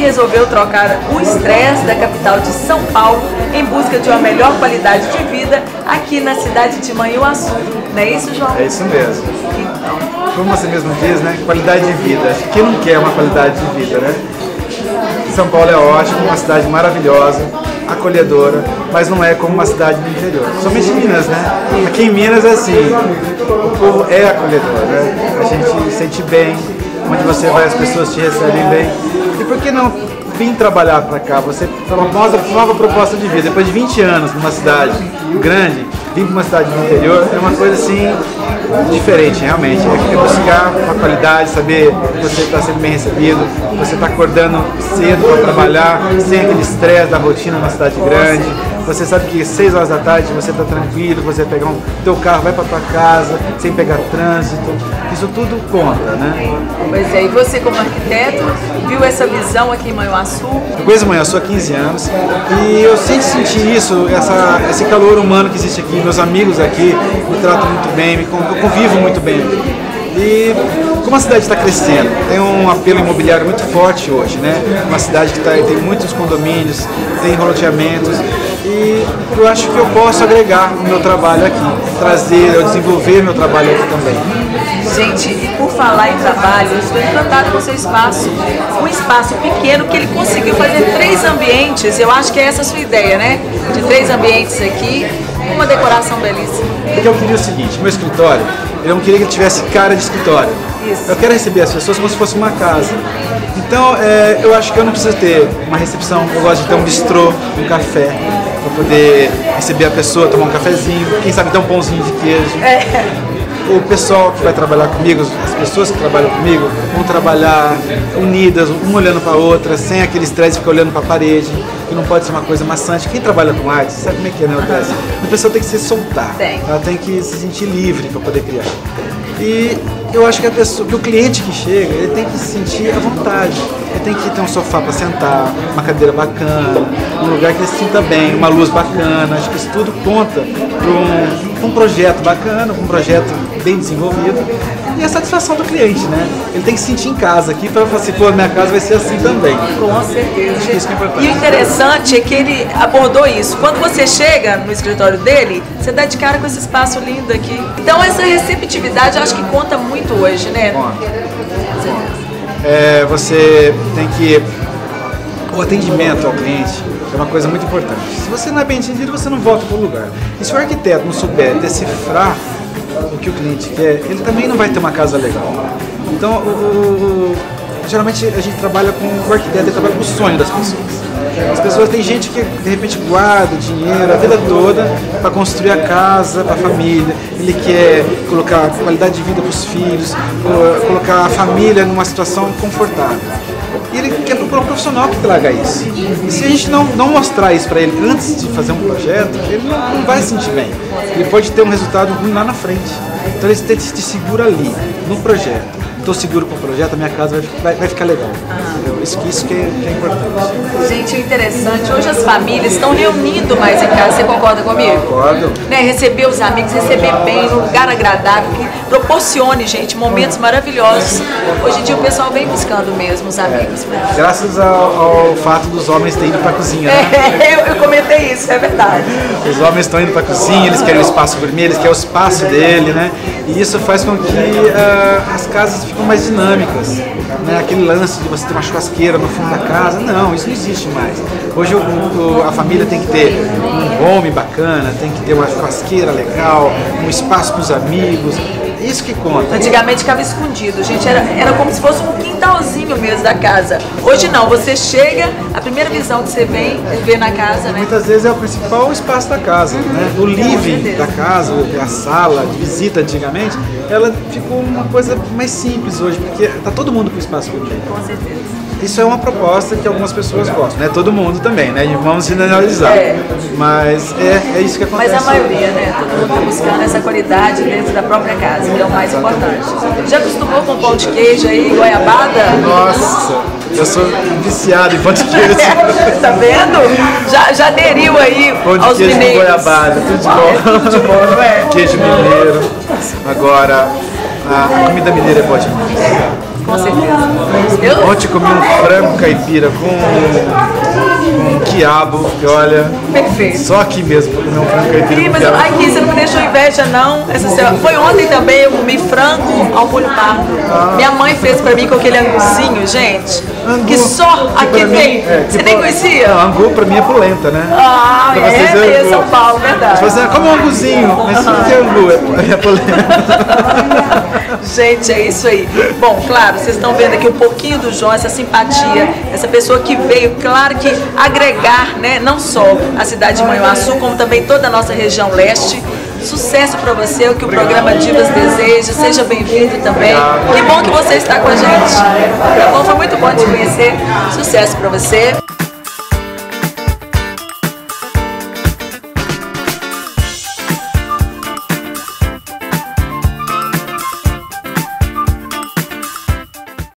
Que resolveu trocar o estresse da capital de São Paulo em busca de uma melhor qualidade de vida aqui na cidade de Manhuaçu. Não é isso, João? É isso mesmo. Então, Como você mesmo diz, né? Qualidade de vida. Quem não quer uma qualidade de vida, né? São Paulo é ótimo, uma cidade maravilhosa, acolhedora, mas não é como uma cidade do interior. Somente Minas, né? Aqui em Minas é assim, o povo é acolhedor, né? A gente se sente bem, onde você vai as pessoas te recebem bem. E por que não vir trabalhar para cá? Você uma nova proposta de vida. Depois de 20 anos numa cidade grande, vir para uma cidade do interior é uma coisa assim diferente, realmente. É buscar uma qualidade, saber que você está sendo bem recebido, você está acordando cedo para trabalhar, sem aquele estresse da rotina numa cidade grande. Você sabe que 6 horas da tarde você está tranquilo, você pegar um teu carro, vai para tua casa, sem pegar trânsito. Isso tudo conta, né? Pois é, e você como arquiteto viu essa visão aqui em Manhuaçu? Eu conheço Manhuaçu há 15 anos e eu sempre senti isso, essa, esse calor humano que existe aqui. Meus amigos aqui me tratam muito bem, me, eu convivo muito bem. E como a cidade está crescendo, tem um apelo imobiliário muito forte hoje, né? Uma cidade que tá, tem muitos condomínios, tem roteamentos e eu acho que eu posso agregar o meu trabalho aqui, trazer, desenvolver meu trabalho aqui também. Gente, e por falar em trabalho, eu estou encantada com o seu espaço. Um espaço pequeno que ele conseguiu fazer três ambientes. Eu acho que é essa a sua ideia, né? De três ambientes aqui, uma decoração belíssima. Porque eu queria o seguinte, meu escritório, eu não queria que ele tivesse cara de escritório. Isso. Eu quero receber as pessoas como se fosse uma casa. Então, é, eu acho que eu não preciso ter uma recepção. Eu gosto de ter um bistrô, um café, para poder receber a pessoa, tomar um cafezinho, quem sabe dar um pãozinho de queijo. É. O pessoal que vai trabalhar comigo, as pessoas que trabalham comigo, vão trabalhar unidas, uma olhando para a outra, sem aquele estresse de ficar olhando para a parede, que não pode ser uma coisa maçante. Quem trabalha com arte, sabe como é que é, né, Odessa? A pessoa tem que se soltar, Tem. ela tem que se sentir livre para poder criar. E eu acho que a pessoa, que o cliente que chega, ele tem que se sentir à vontade. Ele tem que ter um sofá para sentar, uma cadeira bacana, um lugar que ele se sinta bem, uma luz bacana. Acho que isso tudo conta para um, um projeto bacana, um projeto bem desenvolvido. E a satisfação do cliente, né? Ele tem que se sentir em casa aqui para falar assim, pô, minha casa vai ser assim também. Com certeza. Isso é importante. E o interessante é que ele abordou isso. Quando você chega no escritório dele, você dá de cara com esse espaço lindo aqui. Então essa receptividade eu acho que conta muito hoje, né? Bom, é, você tem que. O atendimento ao cliente é uma coisa muito importante. Se você não é bem atendido, você não volta para o lugar. E se o arquiteto não souber decifrar o que o cliente quer, ele também não vai ter uma casa legal. Então, o- o- geralmente a gente trabalha com o arquiteto, ele trabalha com o sonho das pessoas. As pessoas, tem gente que de repente guarda dinheiro a vida toda para construir a casa para a família. Ele quer colocar qualidade de vida para os filhos, co- colocar a família numa situação confortável. E ele quer procurar um profissional que traga isso. E se a gente não, não mostrar isso para ele antes de fazer um projeto, ele não, não vai se sentir bem. Ele pode ter um resultado ruim lá na frente. Então ele te segura ali, no projeto. Estou seguro com o projeto, a minha casa vai, vai, vai ficar legal. Entendeu? Isso, que- isso que, é, que é importante. Gente, o interessante, hoje as famílias estão reunindo mais em casa, você concorda comigo? Concordo. Né, receber os amigos, receber bem, num lugar agradável, que proporcione, gente, momentos maravilhosos. Hoje em dia o pessoal vem buscando mesmo os amigos. né? Graças ao, ao fato dos homens terem ido para a cozinha, né? É, eu, eu comentei isso, é verdade. Os homens estão indo para a cozinha, eles querem o espaço gourmet, eles querem o espaço dele, né? E isso faz com que ah, as casas mais dinâmicas, né? Aquele lance de você ter uma churrasqueira no fundo da casa, não, isso não existe mais. Hoje o- a família tem que ter um home bacana, tem que ter uma churrasqueira legal, um espaço para os amigos, isso que conta. Antigamente ficava escondido, gente, era, era como se fosse um quintalzinho mesmo da casa. Hoje não, você chega, a primeira visão que você vem, vê na casa, né? Muitas vezes é o principal espaço da casa, né? O living da casa, a sala de visita antigamente, ela ficou uma coisa mais simples hoje, porque tá todo mundo com espaço gourmet. Com certeza. Isso é uma proposta que algumas pessoas gostam, né? Todo mundo também, né? Vamos generalizar. É. Mas é, é isso que acontece. Mas a maioria, né? Todo mundo está buscando essa qualidade dentro da própria casa, que é o mais importante. Já acostumou com pão de queijo aí, goiabada? Nossa, eu sou viciado em pão de queijo. tá vendo? Já, já aderiu aí Pão de aos queijo com mineiros. goiabada, tudo de bom. tudo de bom, não é? Queijo mineiro. Agora, a, a comida mineira é boa demais. Com certeza. Eu, Ontem comi um frango caipira com, com quiabo, que olha, perfeito. só aqui mesmo pra comer um frango caipira com mas quiabo. Gui, você não me deixou inveja, não. Essa Foi ontem também, eu comi frango ao molho pardo. Minha mãe fez pra mim com aquele anguzinho, gente. Angu, que só que aqui tem. é, você nem conhecia? Não, angu pra mim é polenta, né? Ah, Pra vocês é, é é angu. São Paulo, verdade. Você fala assim, ah, come um anguzinho, mas o que é angu? É, é polenta. Gente, é isso aí. Bom, claro, vocês estão vendo aqui um pouquinho do João, essa simpatia, essa pessoa que veio, claro que agregar, né, não só a cidade de Manhuaçu, como também toda a nossa região leste. Sucesso para você, o que o programa Divas deseja. Seja bem-vindo também. Que bom que você está com a gente. Tá bom? Foi muito bom te conhecer. Sucesso para você.